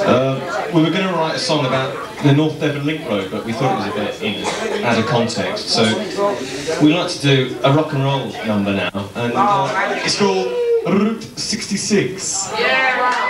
Uh, we were going to write a song about the North Devon Link Road, but we thought it was a bit in, out of context. So we like to do a rock and roll number now, and uh, it's called Route 66. Yeah!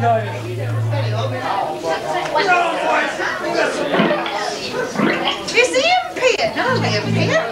Is he in pit? No, he in pit.